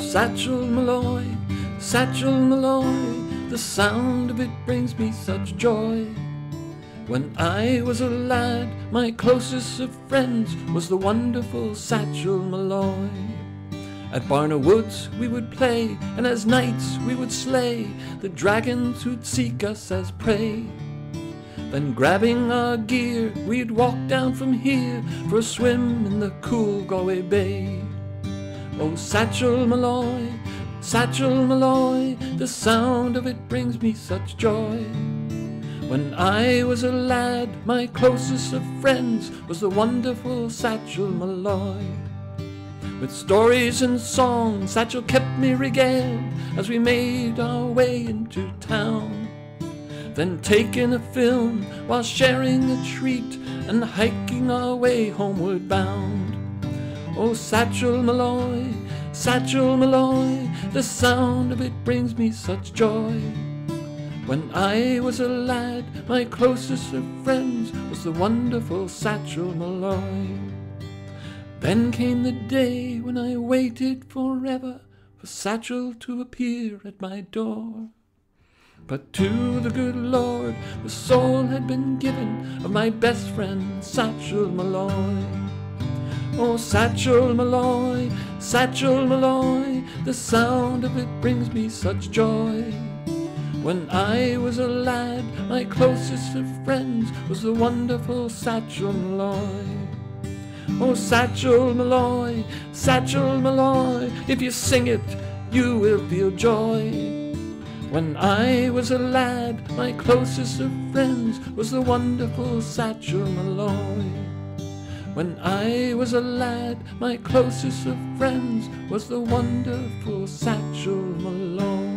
Satchel Molloy, Satchel Molloy, the sound of it brings me such joy. When I was a lad, my closest of friends was the wonderful Satchel Molloy. At Barna Woods we would play, and as knights we would slay the dragons who'd seek us as prey. Then grabbing our gear, we'd walk down from here for a swim in the cool Galway Bay. Oh, Satchel Molloy, Satchel Molloy, the sound of it brings me such joy. When I was a lad, my closest of friends was the wonderful Satchel Molloy. With stories and songs, Satchel kept me regaled as we made our way into town. Then taking a film while sharing a treat and hiking our way homeward bound. Oh, Satchel Molloy, Satchel Molloy, the sound of it brings me such joy. When I was a lad, my closest of friends was the wonderful Satchel Molloy. Then came the day when I waited forever for Satchel to appear at my door. But to the good Lord the soul had been given of my best friend Satchel Molloy. Oh, Satchel Molloy, Satchel Molloy, the sound of it brings me such joy. When I was a lad, my closest of friends was the wonderful Satchel Molloy. Oh, Satchel Molloy, Satchel Molloy, if you sing it, you will feel joy. When I was a lad, my closest of friends was the wonderful Satchel Molloy. When I was a lad, my closest of friends was the wonderful Satchel Malone.